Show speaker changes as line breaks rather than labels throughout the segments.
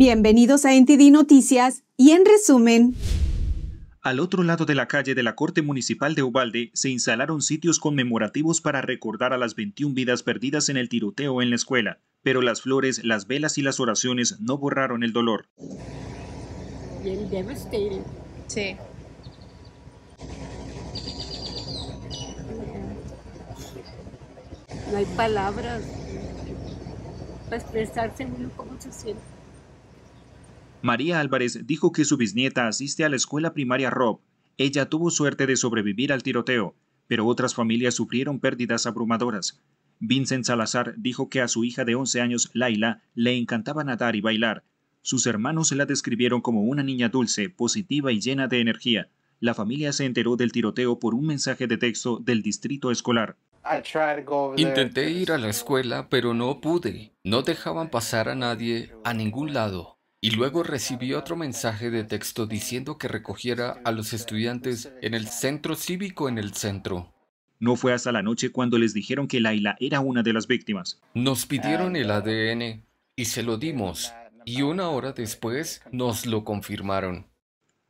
Bienvenidos a NTD Noticias y en resumen.
Al otro lado de la calle de la Corte Municipal de Ubalde se instalaron sitios conmemorativos para recordar a las 21 vidas perdidas en el tiroteo en la escuela, pero las flores, las velas y las oraciones no borraron el dolor.
Sí.
No hay palabras para expresarse uno cómo se siente.
María Álvarez dijo que su bisnieta asiste a la escuela primaria Rob. Ella tuvo suerte de sobrevivir al tiroteo, pero otras familias sufrieron pérdidas abrumadoras. Vincent Salazar dijo que a su hija de 11 años, Laila, le encantaba nadar y bailar. Sus hermanos la describieron como una niña dulce, positiva y llena de energía. La familia se enteró del tiroteo por un mensaje de texto del distrito escolar.
Intenté ir a la escuela, pero no pude. No dejaban pasar a nadie a ningún lado. Y luego recibí otro mensaje de texto diciendo que recogiera a los estudiantes en el centro cívico en el centro.
No fue hasta la noche cuando les dijeron que Laila era una de las víctimas.
Nos pidieron el ADN y se lo dimos. Y una hora después nos lo confirmaron.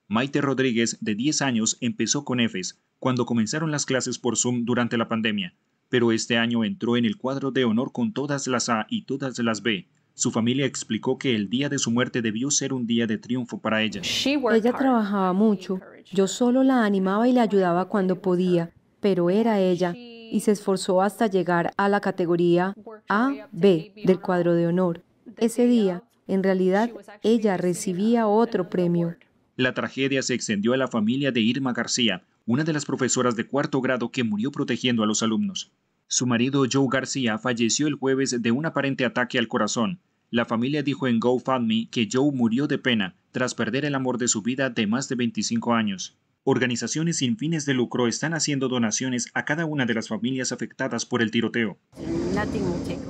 Maite Rodríguez, de 10 años, empezó con EFES cuando comenzaron las clases por Zoom durante la pandemia, pero este año entró en el cuadro de honor con todas las A y todas las B, su familia explicó que el día de su muerte debió ser un día de triunfo para ella.
Ella trabajaba mucho. Yo solo la animaba y le ayudaba cuando podía, pero era ella y se esforzó hasta llegar a la categoría A, B del cuadro de honor. Ese día, en realidad, ella recibía otro premio.
La tragedia se extendió a la familia de Irma García, una de las profesoras de cuarto grado que murió protegiendo a los alumnos. Su marido Joe García falleció el jueves de un aparente ataque al corazón. La familia dijo en GoFundMe que Joe murió de pena tras perder el amor de su vida de más de 25 años. Organizaciones sin fines de lucro están haciendo donaciones a cada una de las familias afectadas por el tiroteo.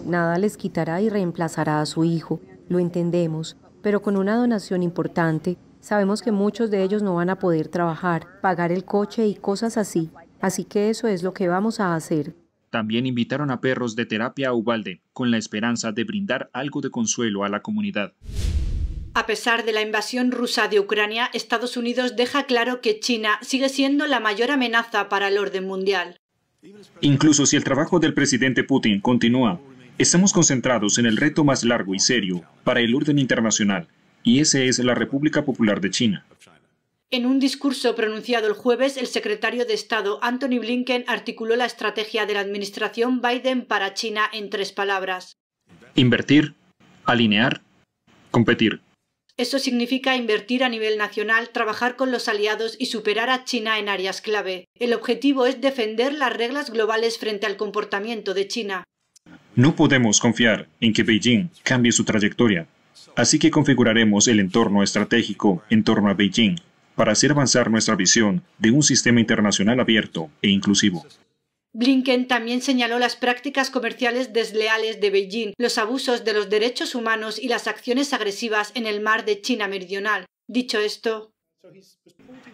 Nada les quitará y reemplazará a su hijo, lo entendemos, pero con una donación importante, sabemos que muchos de ellos no van a poder trabajar, pagar el coche y cosas así, así que eso es lo que vamos a hacer.
También invitaron a perros de terapia a Ubalde, con la esperanza de brindar algo de consuelo a la comunidad.
A pesar de la invasión rusa de Ucrania, Estados Unidos deja claro que China sigue siendo la mayor amenaza para el orden mundial.
Incluso si el trabajo del presidente Putin continúa, estamos concentrados en el reto más largo y serio para el orden internacional, y ese es la República Popular de China.
En un discurso pronunciado el jueves, el secretario de Estado Anthony Blinken articuló la estrategia de la administración Biden para China en tres palabras.
Invertir, alinear, competir.
Eso significa invertir a nivel nacional, trabajar con los aliados y superar a China en áreas clave. El objetivo es defender las reglas globales frente al comportamiento de China.
No podemos confiar en que Beijing cambie su trayectoria, así que configuraremos el entorno estratégico en torno a Beijing para hacer avanzar nuestra visión de un sistema internacional abierto e inclusivo.
Blinken también señaló las prácticas comerciales desleales de Beijing, los abusos de los derechos humanos y las acciones agresivas en el mar de China Meridional. Dicho esto,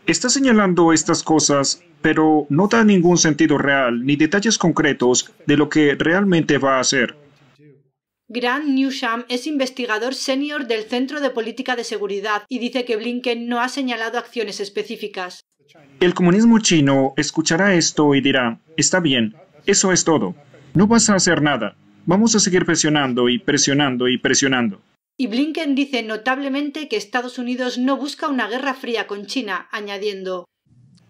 Está señalando estas cosas, pero no da ningún sentido real ni detalles concretos de lo que realmente va a hacer.
Grant Newsham es investigador senior del Centro de Política de Seguridad y dice que Blinken no ha señalado acciones específicas.
El comunismo chino escuchará esto y dirá, está bien, eso es todo, no vas a hacer nada, vamos a seguir presionando y presionando y presionando.
Y Blinken dice notablemente que Estados Unidos no busca una guerra fría con China, añadiendo,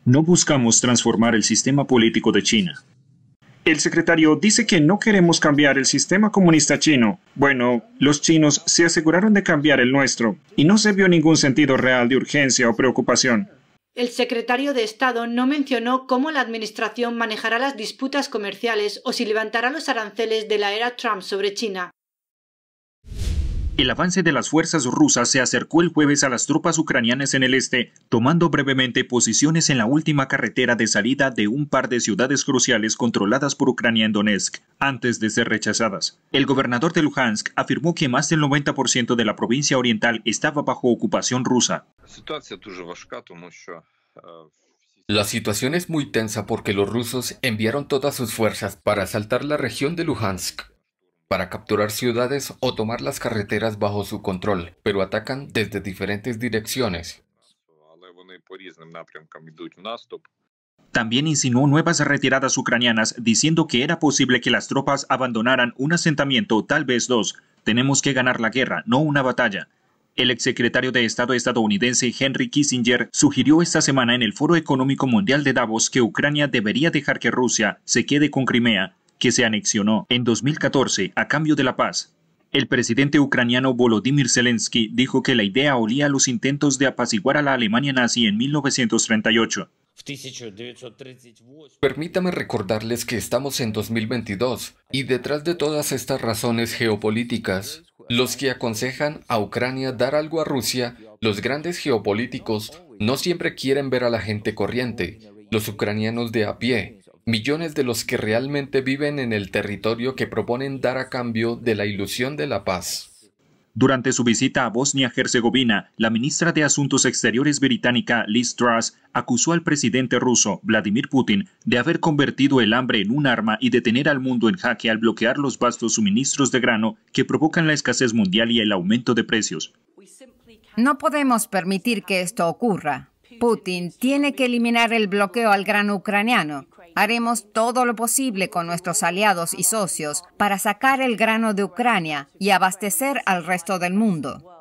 No buscamos transformar el sistema político de China. El secretario dice que no queremos cambiar el sistema comunista chino. Bueno, los chinos se aseguraron de cambiar el nuestro, y no se vio ningún sentido real de urgencia o preocupación.
El secretario de Estado no mencionó cómo la Administración manejará las disputas comerciales o si levantará los aranceles de la era Trump sobre China.
El avance de las fuerzas rusas se acercó el jueves a las tropas ucranianas en el este, tomando brevemente posiciones en la última carretera de salida de un par de ciudades cruciales controladas por Ucrania en Donetsk, antes de ser rechazadas. El gobernador de Luhansk afirmó que más del 90% de la provincia oriental estaba bajo ocupación rusa.
La situación es muy tensa porque los rusos enviaron todas sus fuerzas para asaltar la región de Luhansk para capturar ciudades o tomar las carreteras bajo su control, pero atacan desde diferentes direcciones.
También insinuó nuevas retiradas ucranianas diciendo que era posible que las tropas abandonaran un asentamiento tal vez dos. Tenemos que ganar la guerra, no una batalla. El exsecretario de Estado estadounidense Henry Kissinger sugirió esta semana en el Foro Económico Mundial de Davos que Ucrania debería dejar que Rusia se quede con Crimea, que se anexionó en 2014 a cambio de la paz. El presidente ucraniano Volodymyr Zelensky dijo que la idea olía a los intentos de apaciguar a la Alemania nazi en 1938.
Permítame recordarles que estamos en 2022 y detrás de todas estas razones geopolíticas, los que aconsejan a Ucrania dar algo a Rusia, los grandes geopolíticos, no siempre quieren ver a la gente corriente, los ucranianos de a pie, millones de los que realmente viven en el territorio que proponen dar a cambio de la ilusión de la paz.
Durante su visita a Bosnia-Herzegovina, la ministra de Asuntos Exteriores británica Liz Truss acusó al presidente ruso Vladimir Putin de haber convertido el hambre en un arma y de tener al mundo en jaque al bloquear los vastos suministros de grano que provocan la escasez mundial y el aumento de precios.
No podemos permitir que esto ocurra. Putin tiene que eliminar el bloqueo al grano ucraniano. Haremos todo lo posible con nuestros aliados y socios para sacar el grano de Ucrania y abastecer al resto del mundo.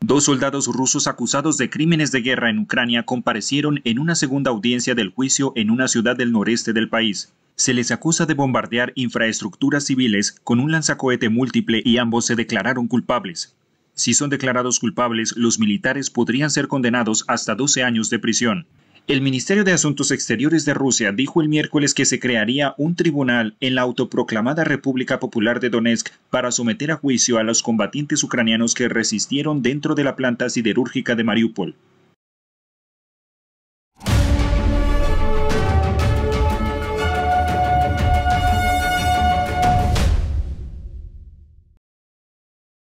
Dos soldados rusos acusados de crímenes de guerra en Ucrania comparecieron en una segunda audiencia del juicio en una ciudad del noreste del país. Se les acusa de bombardear infraestructuras civiles con un lanzacohete múltiple y ambos se declararon culpables. Si son declarados culpables, los militares podrían ser condenados hasta 12 años de prisión. El Ministerio de Asuntos Exteriores de Rusia dijo el miércoles que se crearía un tribunal en la autoproclamada República Popular de Donetsk para someter a juicio a los combatientes ucranianos que resistieron dentro de la planta siderúrgica de Mariupol.